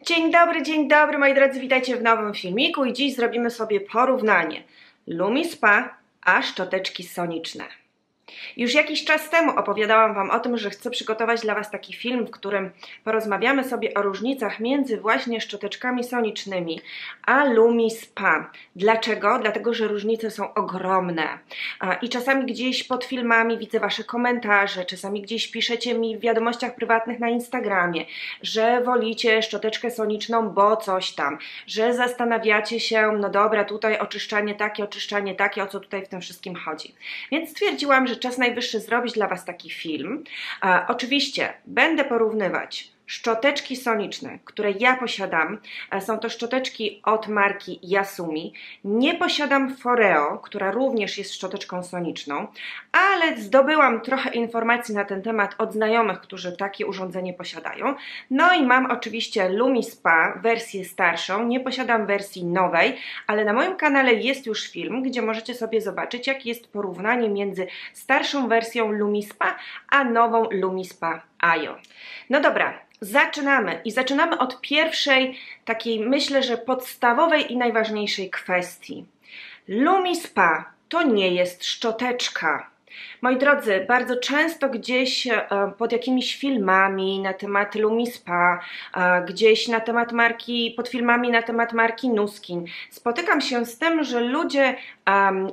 Dzień dobry, dzień dobry moi drodzy, witajcie w nowym filmiku i dziś zrobimy sobie porównanie Lumi Spa a szczoteczki soniczne. Już jakiś czas temu opowiadałam Wam o tym, że chcę przygotować dla Was taki film, w którym porozmawiamy sobie o różnicach między właśnie szczoteczkami sonicznymi a Lumi Spa. Dlaczego? Dlatego, że różnice są ogromne. I czasami gdzieś pod filmami widzę Wasze komentarze, czasami gdzieś piszecie mi w wiadomościach prywatnych na Instagramie, że wolicie szczoteczkę soniczną, bo coś tam, że zastanawiacie się, no dobra, tutaj oczyszczanie takie, oczyszczanie takie, o co tutaj w tym wszystkim chodzi. Więc stwierdziłam, że czas najwyższy zrobić dla Was taki film. oczywiście będę porównywać szczoteczki soniczne, które ja posiadam, e, są to szczoteczki od marki Yasumi. Nie posiadam Foreo, która również jest szczoteczką soniczną, ale zdobyłam trochę informacji na ten temat od znajomych, którzy takie urządzenie posiadają. No i mam oczywiście Lumi Spa, wersję starszą, nie posiadam wersji nowej, ale na moim kanale jest już film, gdzie możecie sobie zobaczyć, jakie jest porównanie między starszą wersją Lumi Spa, a nową Lumi Spa Ajo. No dobra, zaczynamy. I zaczynamy od pierwszej, takiej myślę, że podstawowej i najważniejszej kwestii. Lumi Spa to nie jest szczoteczka. Moi drodzy, bardzo często gdzieś e, pod jakimiś filmami na temat Lumispa, e, gdzieś na temat marki, pod filmami na temat marki Nuskin, spotykam się z tym, że ludzie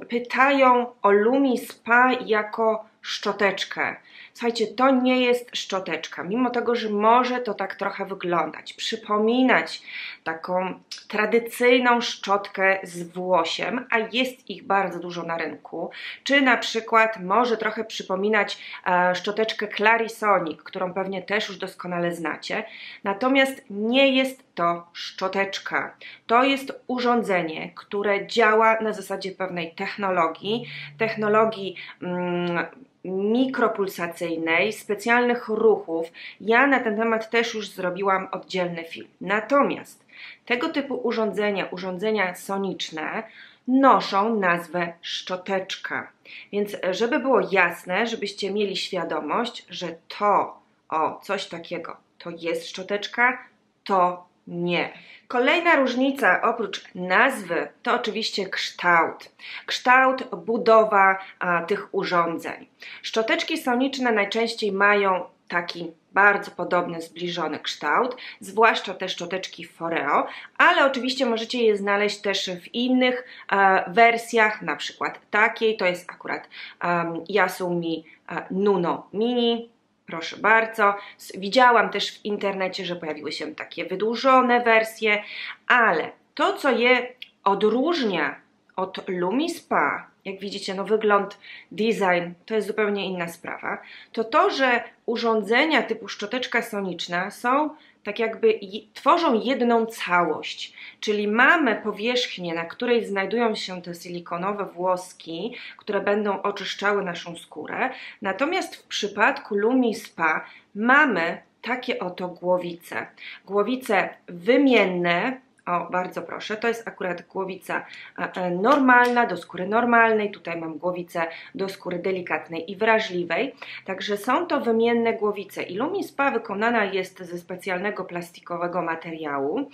pytają o Lumispa jako szczoteczkę. Słuchajcie, to nie jest szczoteczka, mimo tego, że może to tak trochę wyglądać, przypominać taką tradycyjną szczotkę z włosiem, a jest ich bardzo dużo na rynku, czy na przykład może trochę przypominać e, szczoteczkę Clarisonic, którą pewnie też już doskonale znacie, natomiast nie jest to szczoteczka. To jest urządzenie, które działa na zasadzie pewnej technologii, technologii mm, mikropulsacyjnej, specjalnych ruchów. Ja na ten temat też już zrobiłam oddzielny film. Natomiast tego typu urządzenia, urządzenia soniczne, noszą nazwę szczoteczka. Więc żeby było jasne, żebyście mieli świadomość, że to, o, coś takiego, to jest szczoteczka, to nie. Kolejna różnica oprócz nazwy to oczywiście kształt. Kształt, budowa a, tych urządzeń. Szczoteczki soniczne najczęściej mają taki bardzo podobny, zbliżony kształt, zwłaszcza te szczoteczki Foreo, ale oczywiście możecie je znaleźć też w innych e, wersjach, na przykład takiej, to jest akurat um, Yasumi e, Nuno Mini, Proszę bardzo. Widziałam też w internecie, że pojawiły się takie wydłużone wersje, ale to, co je odróżnia od Lumi Spa, jak widzicie, no wygląd, design to jest zupełnie inna sprawa, to to, że urządzenia typu szczoteczka soniczna są tak jakby tworzą jedną całość, czyli mamy powierzchnię, na której znajdują się te silikonowe włoski, które będą oczyszczały naszą skórę, natomiast w przypadku Lumi Spa mamy takie oto głowice. Głowice wymienne, o, bardzo proszę, to jest akurat głowica e, e, normalna, do skóry normalnej, tutaj mam głowicę do skóry delikatnej i wrażliwej, także są to wymienne głowice. I Lumispa wykonana jest ze specjalnego plastikowego materiału,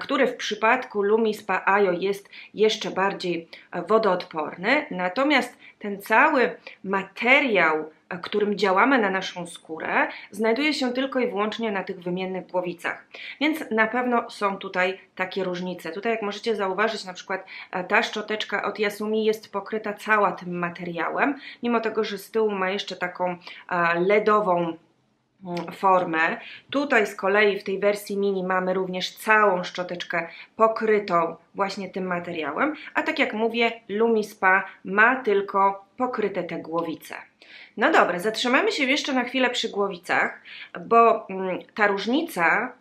który w przypadku Lumispa Ajo jest jeszcze bardziej e, wodoodporny, natomiast ten cały materiał którym działamy na naszą skórę, znajduje się tylko i wyłącznie na tych wymiennych głowicach. Więc na pewno są tutaj takie różnice. Tutaj jak możecie zauważyć, na przykład e, ta szczoteczka od Yasumi jest pokryta cała tym materiałem, mimo tego, że z tyłu ma jeszcze taką e, LEDową mm, formę. Tutaj z kolei w tej wersji mini mamy również całą szczoteczkę pokrytą właśnie tym materiałem, a tak jak mówię, Lumi Spa ma tylko pokryte te głowice. No dobra, zatrzymamy się jeszcze na chwilę przy głowicach, bo mm, ta różnica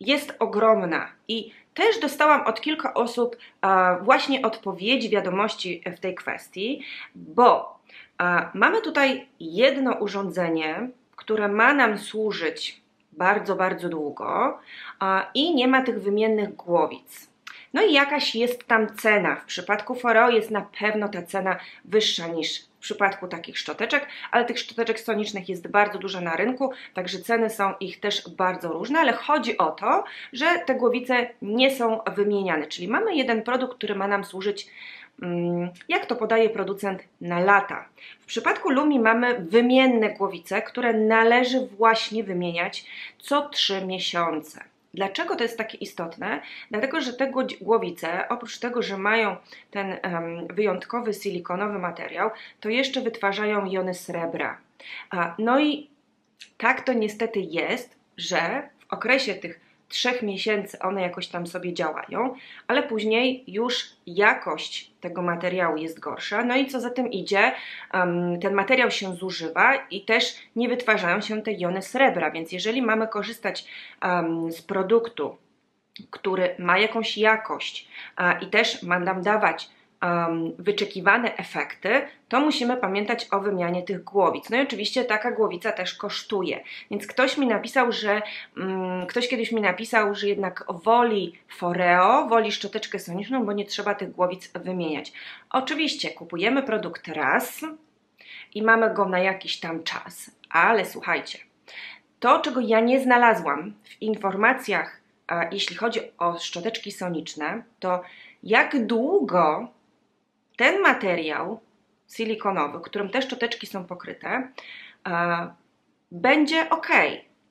jest ogromna i też dostałam od kilka osób właśnie odpowiedzi, wiadomości w tej kwestii, bo mamy tutaj jedno urządzenie, które ma nam służyć bardzo, bardzo długo i nie ma tych wymiennych głowic. No i jakaś jest tam cena. W przypadku Foreo jest na pewno ta cena wyższa niż przypadku takich szczoteczek, ale tych szczoteczek sonicznych jest bardzo dużo na rynku, także ceny są ich też bardzo różne, ale chodzi o to, że te głowice nie są wymieniane, czyli mamy jeden produkt, który ma nam służyć mm, jak to podaje producent, na lata. W przypadku Lumi mamy wymienne głowice, które należy właśnie wymieniać co 3 miesiące. Dlaczego to jest takie istotne? Dlatego, że te głowice, oprócz tego, że mają ten wyjątkowy silikonowy materiał, to jeszcze wytwarzają jony srebra. No i tak to niestety jest, że w okresie tych trzech miesięcy one jakoś tam sobie działają, ale później już jakość tego materiału jest gorsza. No i co za tym idzie, ten materiał się zużywa i też nie wytwarzają się te jony srebra, więc jeżeli mamy korzystać z produktu, który ma jakąś jakość i też ma nam dawać wyczekiwane efekty, to musimy pamiętać o wymianie tych głowic. No i oczywiście taka głowica też kosztuje. Więc ktoś mi napisał, że um, ktoś kiedyś mi napisał, że jednak woli Foreo, woli szczoteczkę soniczną, bo nie trzeba tych głowic wymieniać. Oczywiście kupujemy produkt raz i mamy go na jakiś tam czas, ale słuchajcie, to czego ja nie znalazłam w informacjach, a jeśli chodzi o szczoteczki soniczne, to jak długo ten materiał silikonowy, którym te szczoteczki są pokryte, e, będzie ok,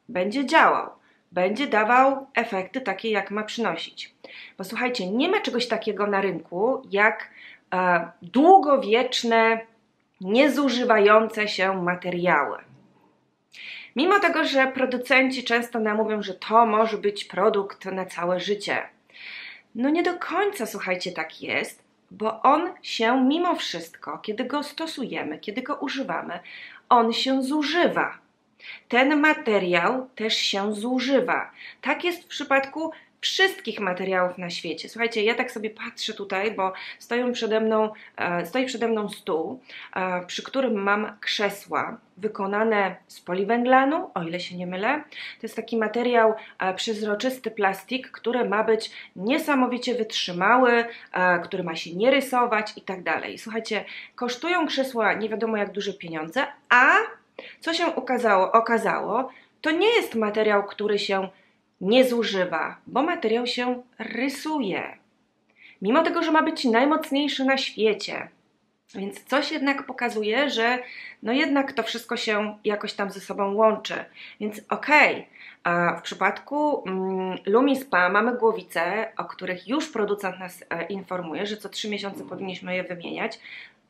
będzie działał, będzie dawał efekty takie, jak ma przynosić. Bo słuchajcie, nie ma czegoś takiego na rynku jak e, długowieczne, niezużywające się materiały. Mimo tego, że producenci często nam mówią, że to może być produkt na całe życie. No nie do końca, słuchajcie, tak jest, bo on się mimo wszystko, kiedy go stosujemy, kiedy go używamy, on się zużywa. Ten materiał też się zużywa. Tak jest w przypadku wszystkich materiałów na świecie. Słuchajcie, ja tak sobie patrzę tutaj, bo stoją przede mną, e, stoi przede mną stół, e, przy którym mam krzesła wykonane z poliwęglanu, o ile się nie mylę. To jest taki materiał e, przezroczysty plastik, który ma być niesamowicie wytrzymały, który ma się nie rysować i tak dalej. Słuchajcie, kosztują krzesła nie wiadomo jak duże pieniądze, a co się okazało? Okazało, to nie jest materiał, który się nie zużywa, bo materiał się rysuje. Mimo tego, że ma być najmocniejszy na świecie. Więc coś jednak pokazuje, że no jednak to wszystko się jakoś tam ze sobą łączy. Więc okej, okay. w przypadku mm, Lumispa mamy głowice, o których już producent nas e, informuje, że co 3 miesiące powinniśmy je wymieniać,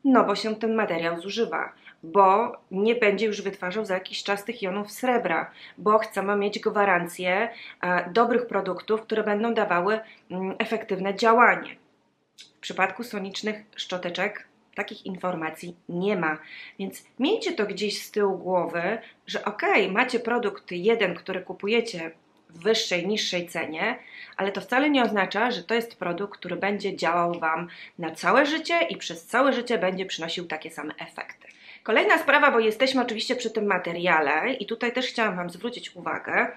no bo się ten materiał zużywa bo nie będzie już wytwarzał za jakiś czas tych jonów srebra, bo chcemy mieć gwarancję e, dobrych produktów, które będą dawały mm, efektywne działanie. W przypadku sonicznych szczoteczek takich informacji nie ma, więc miejcie to gdzieś z tyłu głowy, że ok, macie produkt jeden, który kupujecie w wyższej, niższej cenie, ale to wcale nie oznacza, że to jest produkt, który będzie działał Wam na całe życie i przez całe życie będzie przynosił takie same efekty. Kolejna sprawa, bo jesteśmy oczywiście przy tym materiale i tutaj też chciałam Wam zwrócić uwagę,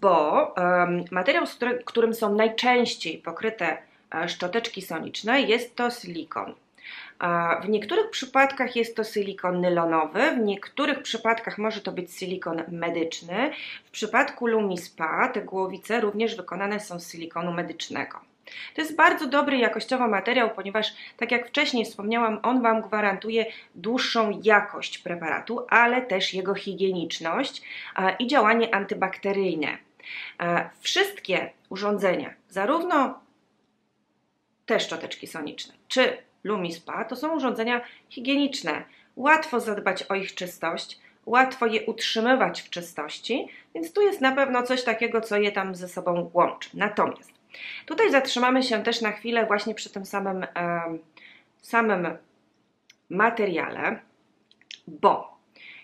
bo um, materiał, z który, którym są najczęściej pokryte e, szczoteczki soniczne jest to silikon. W niektórych przypadkach jest to silikon nylonowy, w niektórych przypadkach może to być silikon medyczny. W przypadku Lumispa te głowice również wykonane są z silikonu medycznego. To jest bardzo dobry jakościowo materiał, ponieważ, tak jak wcześniej wspomniałam, on Wam gwarantuje dłuższą jakość preparatu, ale też jego higieniczność i działanie antybakteryjne. Wszystkie urządzenia, zarówno te szczoteczki soniczne, czy Lumispa, to są urządzenia higieniczne. Łatwo zadbać o ich czystość, łatwo je utrzymywać w czystości, więc tu jest na pewno coś takiego, co je tam ze sobą łączy. Natomiast Tutaj zatrzymamy się też na chwilę właśnie przy tym samym, samym materiale, bo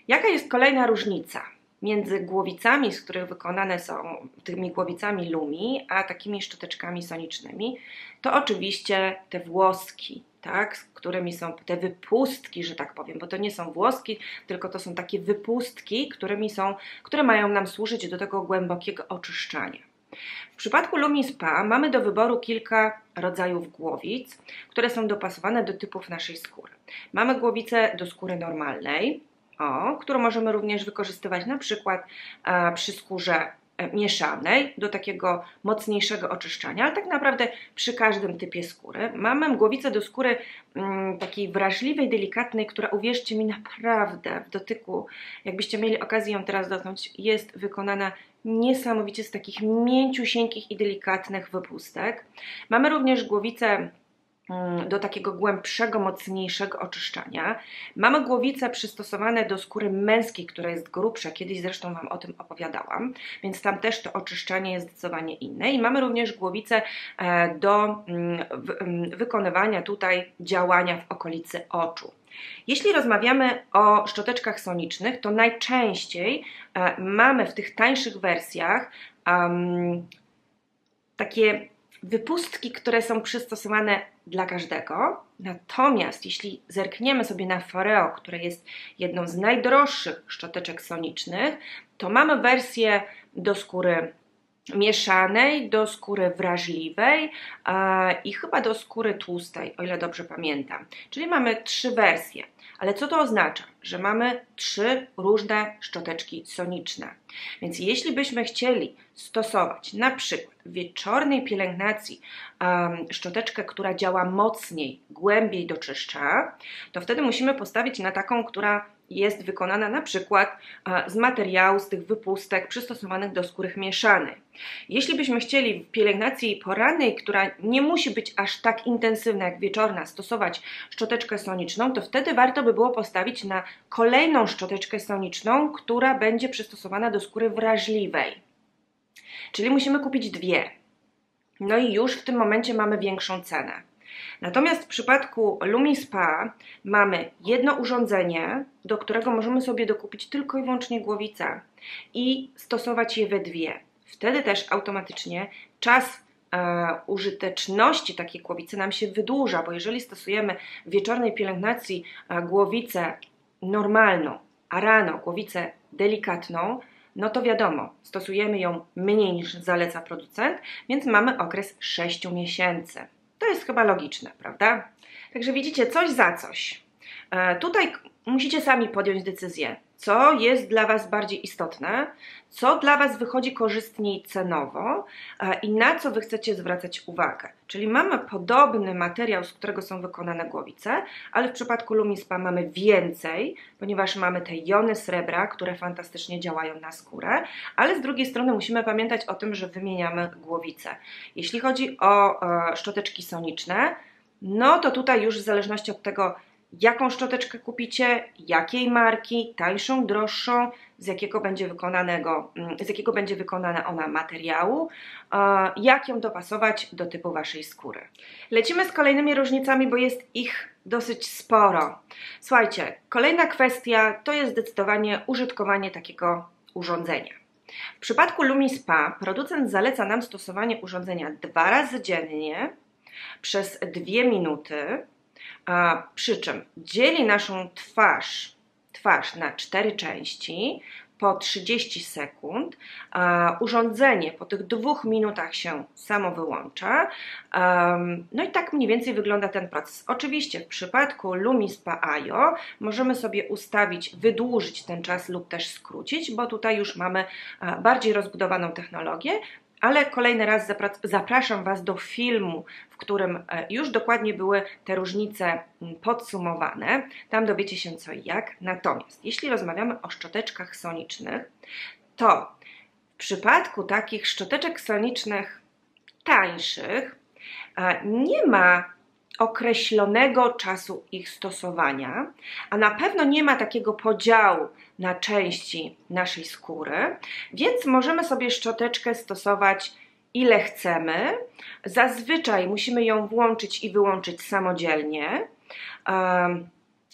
jaka jest kolejna różnica między głowicami, z których wykonane są tymi głowicami Lumi, a takimi szczoteczkami sonicznymi, to oczywiście te włoski, tak, z którymi są te wypustki, że tak powiem, bo to nie są włoski, tylko to są takie wypustki, którymi są, które mają nam służyć do tego głębokiego oczyszczania. W przypadku Lumi Spa mamy do wyboru kilka rodzajów głowic, które są dopasowane do typów naszej skóry. Mamy głowicę do skóry normalnej, o, którą możemy również wykorzystywać na przykład a, przy skórze mieszanej do takiego mocniejszego oczyszczania, ale tak naprawdę przy każdym typie skóry. Mamy mgłowicę do skóry mm, takiej wrażliwej, delikatnej, która uwierzcie mi naprawdę w dotyku, jakbyście mieli okazję ją teraz dotknąć, jest wykonana niesamowicie z takich mięciusieńkich i delikatnych wypustek. Mamy również głowicę do takiego głębszego, mocniejszego oczyszczania. Mamy głowice przystosowane do skóry męskiej, która jest grubsza. Kiedyś zresztą Wam o tym opowiadałam, więc tam też to oczyszczanie jest zdecydowanie inne. I mamy również głowice e, do mm, mm, wykonywania tutaj działania w okolicy oczu. Jeśli rozmawiamy o szczoteczkach sonicznych, to najczęściej e, mamy w tych tańszych wersjach um, takie wypustki, które są przystosowane dla każdego. Natomiast jeśli zerkniemy sobie na Foreo, które jest jedną z najdroższych szczoteczek sonicznych, to mamy wersję do skóry mieszanej do skóry wrażliwej i chyba do skóry tłustej, o ile dobrze pamiętam. Czyli mamy trzy wersje. Ale co to oznacza? Że mamy trzy różne szczoteczki soniczne. Więc jeśli byśmy chcieli stosować na przykład w wieczornej pielęgnacji um, szczoteczkę, która działa mocniej, głębiej doczyszcza, to wtedy musimy postawić na taką, która jest wykonana na przykład z materiału, z tych wypustek przystosowanych do skóry mieszanej. Jeśli byśmy chcieli w pielęgnacji porannej, która nie musi być aż tak intensywna jak wieczorna, stosować szczoteczkę soniczną, to wtedy warto by było postawić na kolejną szczoteczkę soniczną, która będzie przystosowana do skóry wrażliwej. Czyli musimy kupić dwie. No i już w tym momencie mamy większą cenę. Natomiast w przypadku LumiSpa mamy jedno urządzenie, do którego możemy sobie dokupić tylko i wyłącznie głowicę i stosować je we dwie. Wtedy też automatycznie czas e, użyteczności takiej głowicy nam się wydłuża, bo jeżeli stosujemy w wieczornej pielęgnacji e, głowicę normalną, a rano głowicę delikatną, no to wiadomo, stosujemy ją mniej niż zaleca producent, więc mamy okres 6 miesięcy. To jest chyba logiczne, prawda? Także widzicie, coś za coś. E, tutaj musicie sami podjąć decyzję, co jest dla Was bardziej istotne, co dla Was wychodzi korzystniej cenowo e, i na co Wy chcecie zwracać uwagę. Czyli mamy podobny materiał, z którego są wykonane głowice, ale w przypadku Lumispa mamy więcej, ponieważ mamy te jony srebra, które fantastycznie działają na skórę, ale z drugiej strony musimy pamiętać o tym, że wymieniamy głowice. Jeśli chodzi o e, szczoteczki soniczne, no to tutaj już w zależności od tego, jaką szczoteczkę kupicie, jakiej marki, tańszą, droższą, z jakiego będzie wykonanego, mm, z jakiego będzie wykonana ona materiału, jak ją dopasować do typu waszej skóry. Lecimy z kolejnymi różnicami, bo jest ich dosyć sporo. Słuchajcie, kolejna kwestia to jest zdecydowanie użytkowanie takiego urządzenia. W przypadku LumiSpa producent zaleca nam stosowanie urządzenia dwa razy dziennie przez dwie minuty a, przy czym dzieli naszą twarz, twarz na cztery części po 30 sekund. A, urządzenie po tych dwóch minutach się samo wyłącza. Um, no i tak mniej więcej wygląda ten proces. Oczywiście w przypadku Lumispa IO możemy sobie ustawić, wydłużyć ten czas lub też skrócić, bo tutaj już mamy bardziej rozbudowaną technologię, ale kolejny raz zapraszam Was do filmu, w którym e, już dokładnie były te różnice mm, podsumowane. Tam dowiecie się co i jak. Natomiast jeśli rozmawiamy o szczoteczkach sonicznych, to w przypadku takich szczoteczek sonicznych tańszych e, nie ma określonego czasu ich stosowania, a na pewno nie ma takiego podziału na części naszej skóry, więc możemy sobie szczoteczkę stosować ile chcemy. Zazwyczaj musimy ją włączyć i wyłączyć samodzielnie.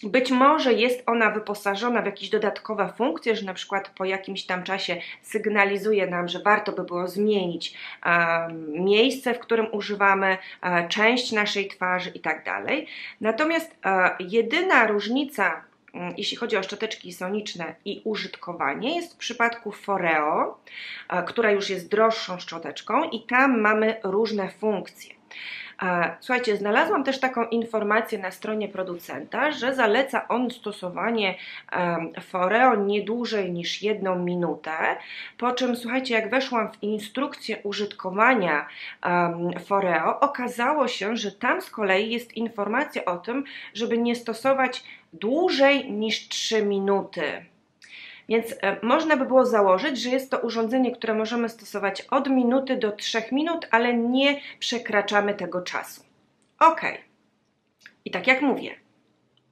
Być może jest ona wyposażona w jakieś dodatkowe funkcje, że na przykład po jakimś tam czasie sygnalizuje nam, że warto by było zmienić miejsce, w którym używamy, część naszej twarzy i tak dalej. Natomiast jedyna różnica mm, jeśli chodzi o szczoteczki soniczne i użytkowanie, jest w przypadku Foreo, e, która już jest droższą szczoteczką i tam mamy różne funkcje. Słuchajcie, znalazłam też taką informację na stronie producenta, że zaleca on stosowanie Foreo nie dłużej niż jedną minutę. Po czym, słuchajcie, jak weszłam w instrukcję użytkowania Foreo, okazało się, że tam z kolei jest informacja o tym, żeby nie stosować dłużej niż 3 minuty. Więc e, można by było założyć, że jest to urządzenie, które możemy stosować od minuty do 3 minut, ale nie przekraczamy tego czasu. Ok. I tak jak mówię,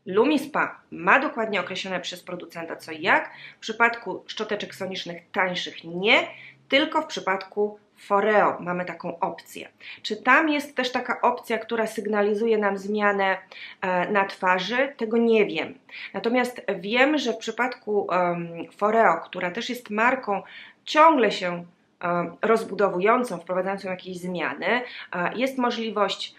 Lumispa ma dokładnie określone przez producenta co i jak. W przypadku szczoteczek sonicznych tańszych nie, tylko w przypadku Foreo mamy taką opcję. Czy tam jest też taka opcja, która sygnalizuje nam zmianę e, na twarzy? Tego nie wiem. Natomiast wiem, że w przypadku Foreo, która też jest marką ciągle się rozbudowującą, wprowadzającą jakieś zmiany, e, jest możliwość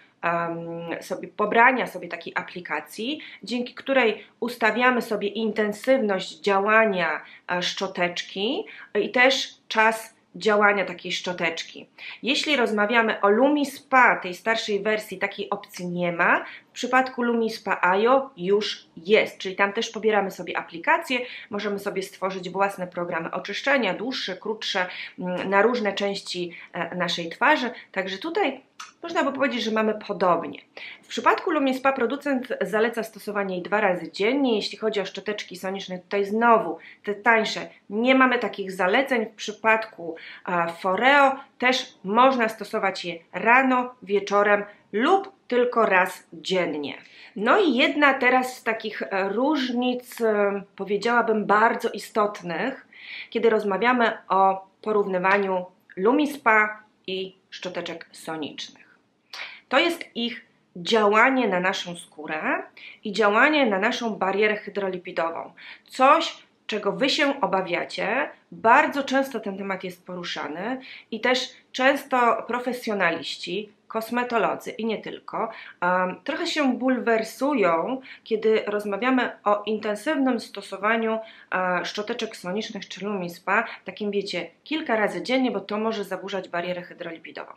sobie pobrania sobie takiej aplikacji, dzięki której ustawiamy sobie intensywność działania e, szczoteczki i też czas działania takiej szczoteczki. Jeśli rozmawiamy o LumiSpa, tej starszej wersji, takiej opcji nie ma. Przypadku LumiSpa IO już jest, czyli tam też pobieramy sobie aplikację, możemy sobie stworzyć własne programy oczyszczenia, dłuższe, krótsze, mm, na różne części e, naszej twarzy. Także tutaj można by powiedzieć, że mamy podobnie. W przypadku Lumispa producent zaleca stosowanie jej dwa razy dziennie. Jeśli chodzi o szczoteczki soniczne, tutaj znowu te tańsze, nie mamy takich zaleceń. W przypadku Foreo też można stosować je rano, wieczorem lub tylko raz dziennie. No i jedna teraz z takich e, różnic, e, powiedziałabym, bardzo istotnych, kiedy rozmawiamy o porównywaniu Lumispa i szczoteczek sonicznych. To jest ich działanie na naszą skórę i działanie na naszą barierę hydrolipidową. Coś, czego Wy się obawiacie. Bardzo często ten temat jest poruszany i też często profesjonaliści kosmetolodzy i nie tylko, um, trochę się bulwersują, kiedy rozmawiamy o intensywnym stosowaniu uh, szczoteczek sonicznych czy Lumispa, takim wiecie, kilka razy dziennie, bo to może zaburzać barierę hydrolipidową.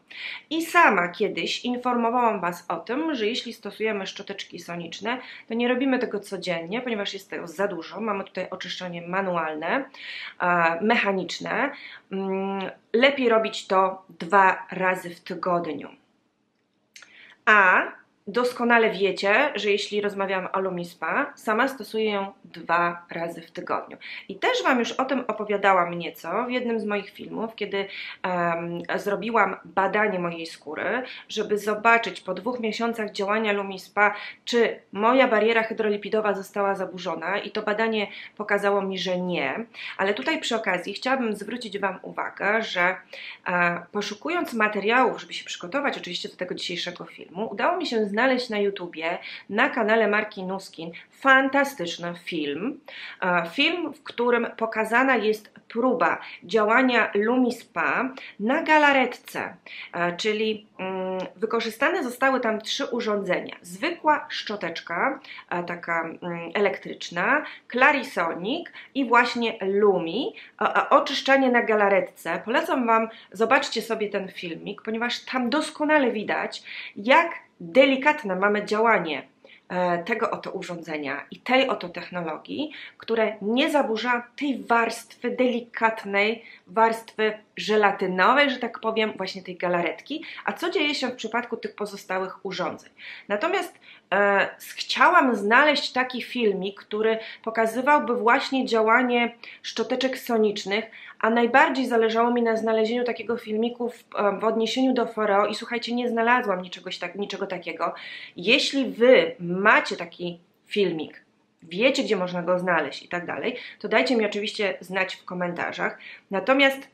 I sama kiedyś informowałam Was o tym, że jeśli stosujemy szczoteczki soniczne, to nie robimy tego codziennie, ponieważ jest tego za dużo. Mamy tutaj oczyszczanie manualne, uh, mechaniczne. Um, lepiej robić to dwa razy w tygodniu. A doskonale wiecie, że jeśli rozmawiamy o Lumispa, sama stosuję ją dwa razy w tygodniu. I też Wam już o tym opowiadałam nieco w jednym z moich filmów, kiedy um, zrobiłam badanie mojej skóry, żeby zobaczyć po dwóch miesiącach działania Lumispa, czy moja bariera hydrolipidowa została zaburzona i to badanie pokazało mi, że nie. Ale tutaj przy okazji chciałabym zwrócić Wam uwagę, że e, poszukując materiałów, żeby się przygotować oczywiście do tego dzisiejszego filmu, udało mi się znaleźć na YouTubie, na kanale Marki Nuskin, fantastyczny film. E, film, w którym pokazana jest próba działania Lumispa na galaretce, e, czyli mm, wykorzystane zostały tam trzy urządzenia. Zwykła szczoteczka, e, taka mm, elektryczna, Clarisonic i właśnie Lumi, oczyszczanie na galaretce. Polecam Wam, zobaczcie sobie ten filmik, ponieważ tam doskonale widać, jak delikatne mamy działanie e, tego oto urządzenia i tej oto technologii, które nie zaburza tej warstwy delikatnej, warstwy żelatynowej, że tak powiem, właśnie tej galaretki. A co dzieje się w przypadku tych pozostałych urządzeń? Natomiast e, chciałam znaleźć taki filmik, który pokazywałby właśnie działanie szczoteczek sonicznych, a najbardziej zależało mi na znalezieniu takiego filmiku w, w odniesieniu do Foreo i słuchajcie, nie znalazłam niczegoś tak, niczego takiego. Jeśli Wy macie taki filmik, wiecie, gdzie można go znaleźć i tak dalej, to dajcie mi oczywiście znać w komentarzach. Natomiast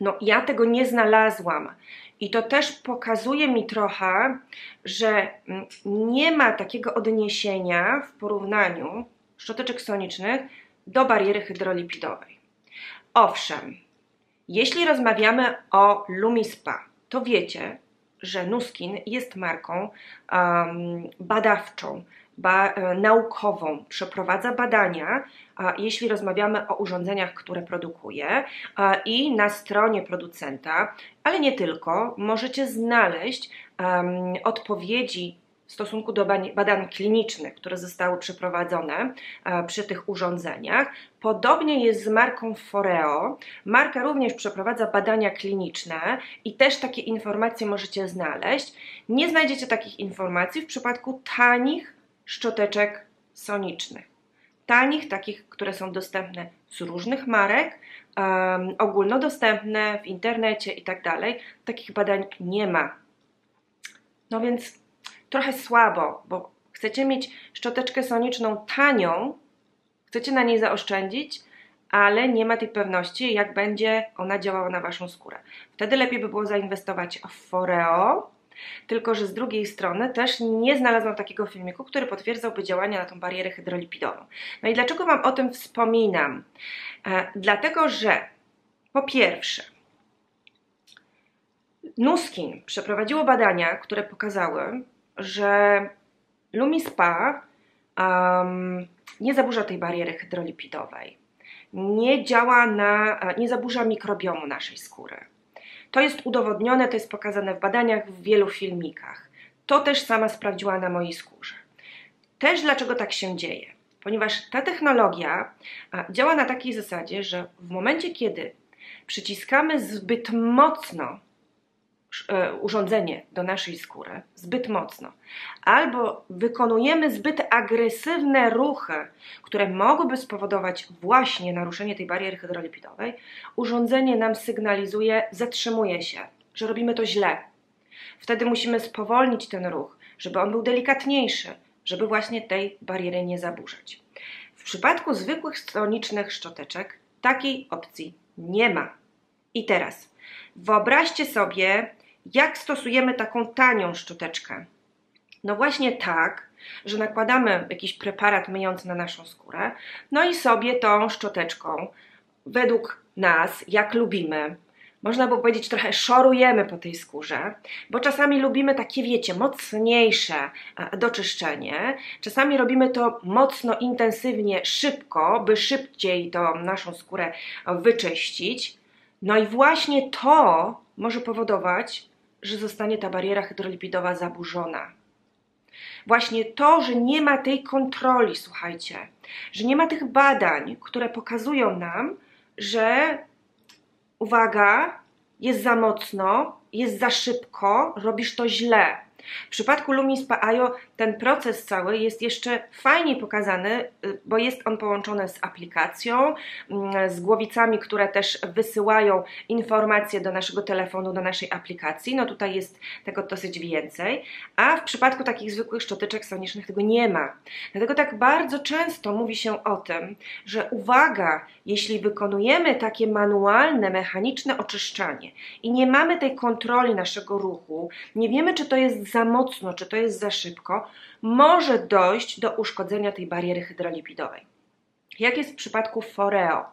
no, ja tego nie znalazłam. I to też pokazuje mi trochę, że mm, nie ma takiego odniesienia w porównaniu szczoteczek sonicznych do bariery hydrolipidowej. Owszem, jeśli rozmawiamy o Lumispa, to wiecie, że Nuskin jest marką um, badawczą, ba, e, naukową, przeprowadza badania, jeśli rozmawiamy o urządzeniach, które produkuje, i na stronie producenta, ale nie tylko, możecie znaleźć um, odpowiedzi w stosunku do badań klinicznych, które zostały przeprowadzone e, przy tych urządzeniach. Podobnie jest z marką Foreo. Marka również przeprowadza badania kliniczne i też takie informacje możecie znaleźć. Nie znajdziecie takich informacji w przypadku tanich szczoteczek sonicznych. Tanich, takich, które są dostępne z różnych marek, um, ogólnodostępne w internecie i tak dalej. Takich badań nie ma. No więc trochę słabo, bo chcecie mieć szczoteczkę soniczną tanią, chcecie na niej zaoszczędzić, ale nie ma tej pewności, jak będzie ona działała na Waszą skórę. Wtedy lepiej by było zainwestować w Foreo, tylko że z drugiej strony też nie znalazłam takiego filmiku, który potwierdzałby działanie na tą barierę hydrolipidową. No i dlaczego Wam o tym wspominam? E, dlatego, że po pierwsze, Nuskin przeprowadziło badania, które pokazały, że Lumispa um, nie zaburza tej bariery hydrolipidowej, nie działa na, nie zaburza mikrobiomu naszej skóry. To jest udowodnione, to jest pokazane w badaniach, w wielu filmikach. To też sama sprawdziła na mojej skórze. Też dlaczego tak się dzieje? Ponieważ ta technologia działa na takiej zasadzie, że w momencie, kiedy przyciskamy zbyt mocno E, urządzenie do naszej skóry zbyt mocno, albo wykonujemy zbyt agresywne ruchy, które mogłyby spowodować właśnie naruszenie tej bariery hydrolipidowej, urządzenie nam sygnalizuje, zatrzymuje się, że robimy to źle. Wtedy musimy spowolnić ten ruch, żeby on był delikatniejszy, żeby właśnie tej bariery nie zaburzać. W przypadku zwykłych stronicznych szczoteczek takiej opcji nie ma. I teraz wyobraźcie sobie jak stosujemy taką tanią szczoteczkę? No właśnie tak, że nakładamy jakiś preparat myjący na naszą skórę, no i sobie tą szczoteczką, według nas, jak lubimy, można by powiedzieć, trochę szorujemy po tej skórze, bo czasami lubimy takie, wiecie, mocniejsze doczyszczenie. Czasami robimy to mocno, intensywnie, szybko, by szybciej tą naszą skórę wyczyścić. No i właśnie to może powodować, że zostanie ta bariera hydrolipidowa zaburzona. Właśnie to, że nie ma tej kontroli, słuchajcie, że nie ma tych badań, które pokazują nam, że uwaga, jest za mocno, jest za szybko, robisz to źle. W przypadku Lumis PAIO ten proces cały jest jeszcze fajniej pokazany, y, bo jest on połączony z aplikacją, mm, z głowicami, które też wysyłają informacje do naszego telefonu, do naszej aplikacji. No tutaj jest tego dosyć więcej, a w przypadku takich zwykłych szczoteczek sonicznych tego nie ma. Dlatego tak bardzo często mówi się o tym, że uwaga, jeśli wykonujemy takie manualne, mechaniczne oczyszczanie i nie mamy tej kontroli naszego ruchu, nie wiemy, czy to jest za mocno, czy to jest za szybko, może dojść do uszkodzenia tej bariery hydrolipidowej. Jak jest w przypadku Foreo?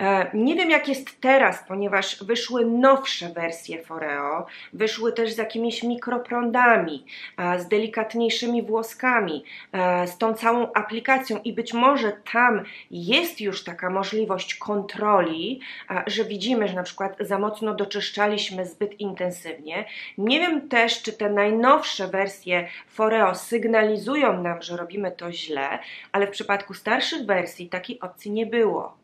E, nie wiem jak jest teraz, ponieważ wyszły nowsze wersje Foreo, wyszły też z jakimiś mikroprądami, z delikatniejszymi włoskami, e, z tą całą aplikacją i być może tam jest już taka możliwość kontroli, że widzimy, że na przykład za mocno doczyszczaliśmy zbyt intensywnie. Nie wiem też, czy te najnowsze wersje Foreo sygnalizują nam, że robimy to źle, ale w przypadku starszych wersji takiej opcji nie było.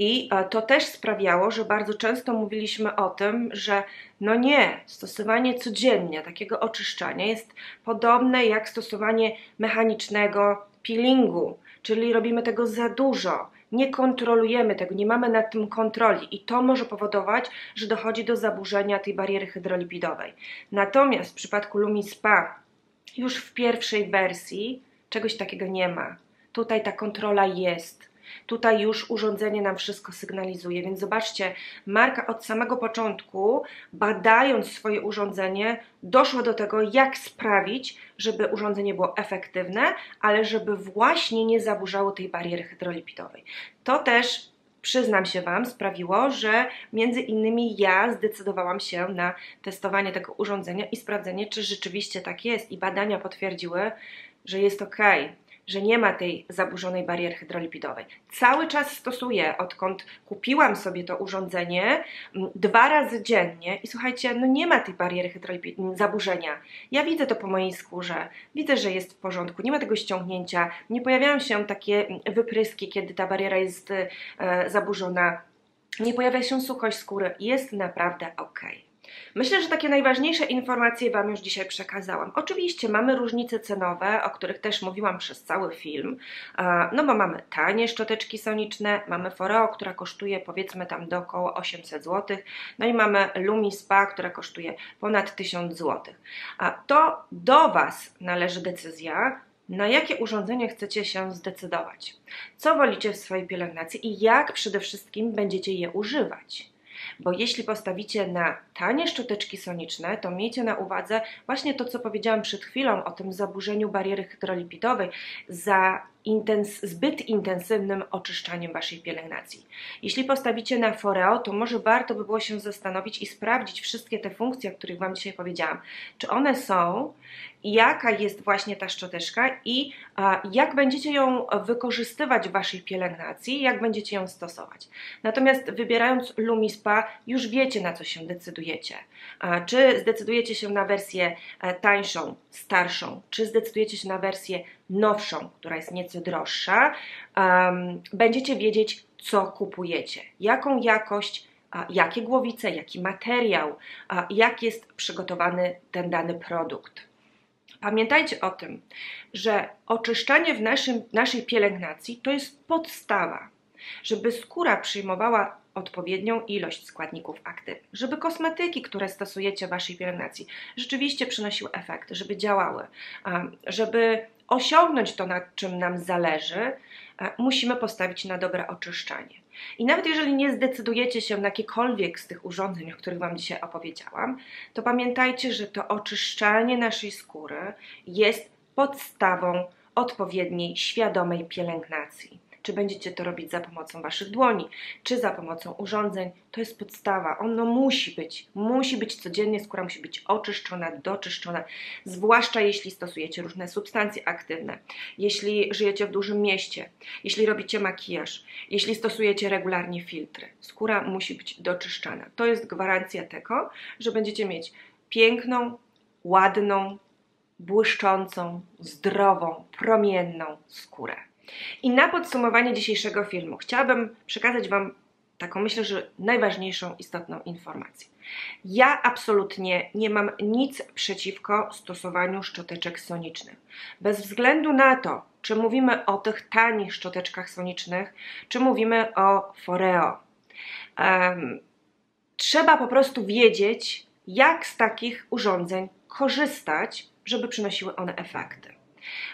I e, to też sprawiało, że bardzo często mówiliśmy o tym, że no nie, stosowanie codziennie takiego oczyszczania jest podobne jak stosowanie mechanicznego peelingu, czyli robimy tego za dużo, nie kontrolujemy tego, nie mamy nad tym kontroli i to może powodować, że dochodzi do zaburzenia tej bariery hydrolipidowej. Natomiast w przypadku Lumispa już w pierwszej wersji czegoś takiego nie ma. Tutaj ta kontrola jest Tutaj już urządzenie nam wszystko sygnalizuje, więc zobaczcie, marka od samego początku, badając swoje urządzenie, doszła do tego, jak sprawić, żeby urządzenie było efektywne, ale żeby właśnie nie zaburzało tej bariery hydrolipidowej. To też przyznam się Wam, sprawiło, że między innymi ja zdecydowałam się na testowanie tego urządzenia i sprawdzenie, czy rzeczywiście tak jest. I badania potwierdziły, że jest ok, że nie ma tej zaburzonej bariery hydrolipidowej. Cały czas stosuję, odkąd kupiłam sobie to urządzenie, dwa razy dziennie i słuchajcie, no nie ma tej bariery hydrolipidowej, zaburzenia. Ja widzę to po mojej skórze, widzę, że jest w porządku, nie ma tego ściągnięcia, nie pojawiają się takie wypryski, kiedy ta bariera jest e, zaburzona, nie pojawia się suchość skóry, jest naprawdę ok. Myślę, że takie najważniejsze informacje Wam już dzisiaj przekazałam. Oczywiście mamy różnice cenowe, o których też mówiłam przez cały film, no bo mamy tanie szczoteczki soniczne, mamy Foreo, która kosztuje powiedzmy tam do około 800 zł, no i mamy Lumi Spa, która kosztuje ponad 1000 zł. A to do Was należy decyzja, na jakie urządzenie chcecie się zdecydować, co wolicie w swojej pielęgnacji i jak przede wszystkim będziecie je używać bo jeśli postawicie na tanie szczoteczki soniczne, to miejcie na uwadze właśnie to, co powiedziałam przed chwilą o tym zaburzeniu bariery hydrolipidowej, za intens zbyt intensywnym oczyszczaniem Waszej pielęgnacji. Jeśli postawicie na Foreo, to może warto by było się zastanowić i sprawdzić wszystkie te funkcje, o których Wam dzisiaj powiedziałam. Czy one są, jaka jest właśnie ta szczoteczka i a, jak będziecie ją wykorzystywać w Waszej pielęgnacji, jak będziecie ją stosować. Natomiast wybierając Lumispa, już wiecie na co się decydujecie. A, czy zdecydujecie się na wersję e, tańszą, starszą, czy zdecydujecie się na wersję nowszą, która jest nieco droższa, um, będziecie wiedzieć, co kupujecie, jaką jakość, a, jakie głowice, jaki materiał, a, jak jest przygotowany ten dany produkt. Pamiętajcie o tym, że oczyszczanie w naszym, naszej pielęgnacji to jest podstawa, żeby skóra przyjmowała odpowiednią ilość składników aktywnych, żeby kosmetyki, które stosujecie w waszej pielęgnacji, rzeczywiście przynosiły efekt, żeby działały, żeby osiągnąć to, na czym nam zależy, e, musimy postawić na dobre oczyszczanie. I nawet jeżeli nie zdecydujecie się na jakiekolwiek z tych urządzeń, o których Wam dzisiaj opowiedziałam, to pamiętajcie, że to oczyszczanie naszej skóry jest podstawą odpowiedniej, świadomej pielęgnacji. Czy będziecie to robić za pomocą Waszych dłoni, czy za pomocą urządzeń, to jest podstawa. Ono musi być, musi być codziennie, skóra musi być oczyszczona, doczyszczona, zwłaszcza jeśli stosujecie różne substancje aktywne, jeśli żyjecie w dużym mieście, jeśli robicie makijaż, jeśli stosujecie regularnie filtry. Skóra musi być doczyszczana. To jest gwarancja tego, że będziecie mieć piękną, ładną, błyszczącą, zdrową, promienną skórę. I na podsumowanie dzisiejszego filmu chciałabym przekazać Wam taką, myślę, że najważniejszą, istotną informację. Ja absolutnie nie mam nic przeciwko stosowaniu szczoteczek sonicznych. Bez względu na to, czy mówimy o tych tanich szczoteczkach sonicznych, czy mówimy o Foreo. Um, trzeba po prostu wiedzieć, jak z takich urządzeń korzystać, żeby przynosiły one efekty.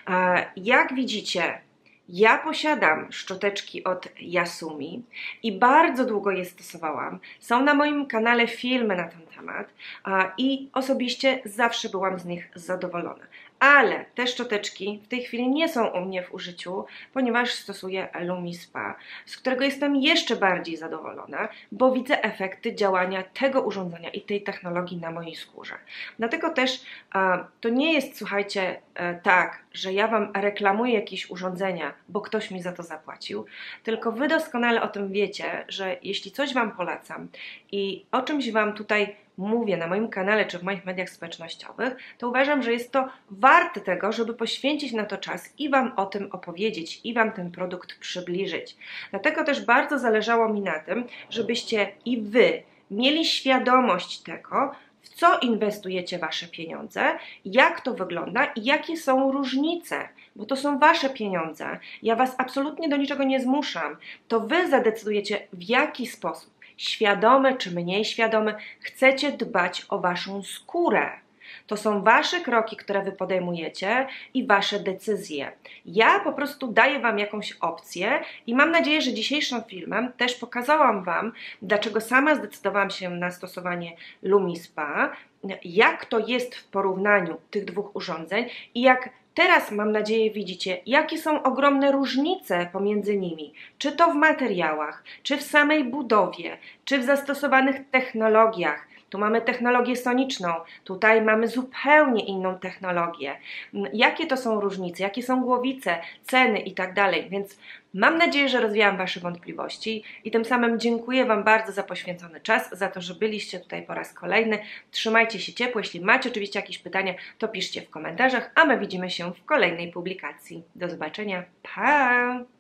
E, jak widzicie, ja posiadam szczoteczki od Yasumi i bardzo długo je stosowałam. Są na moim kanale filmy na ten temat i osobiście zawsze byłam z nich zadowolona ale te szczoteczki w tej chwili nie są u mnie w użyciu, ponieważ stosuję Lumispa, z którego jestem jeszcze bardziej zadowolona, bo widzę efekty działania tego urządzenia i tej technologii na mojej skórze. Dlatego też to nie jest, słuchajcie, e, tak, że ja Wam reklamuję jakieś urządzenia, bo ktoś mi za to zapłacił, tylko Wy doskonale o tym wiecie, że jeśli coś Wam polecam i o czymś Wam tutaj mówię na moim kanale czy w moich mediach społecznościowych, to uważam, że jest to warte tego, żeby poświęcić na to czas i Wam o tym opowiedzieć i Wam ten produkt przybliżyć. Dlatego też bardzo zależało mi na tym, żebyście i Wy mieli świadomość tego, w co inwestujecie Wasze pieniądze, jak to wygląda i jakie są różnice, bo to są Wasze pieniądze. Ja Was absolutnie do niczego nie zmuszam. To Wy zadecydujecie, w jaki sposób świadome czy mniej świadome, chcecie dbać o Waszą skórę. To są Wasze kroki, które Wy podejmujecie i Wasze decyzje. Ja po prostu daję Wam jakąś opcję i mam nadzieję, że dzisiejszym filmem też pokazałam Wam, dlaczego sama zdecydowałam się na stosowanie Lumispa, jak to jest w porównaniu tych dwóch urządzeń i jak Teraz mam nadzieję widzicie, jakie są ogromne różnice pomiędzy nimi, czy to w materiałach, czy w samej budowie, czy w zastosowanych technologiach, tu mamy technologię soniczną, tutaj mamy zupełnie inną technologię. Jakie to są różnice, jakie są głowice, ceny i tak dalej. Więc mam nadzieję, że rozwiałam Wasze wątpliwości i tym samym dziękuję Wam bardzo za poświęcony czas, za to, że byliście tutaj po raz kolejny. Trzymajcie się ciepło. Jeśli macie oczywiście jakieś pytania, to piszcie w komentarzach, a my widzimy się w kolejnej publikacji. Do zobaczenia. Pa!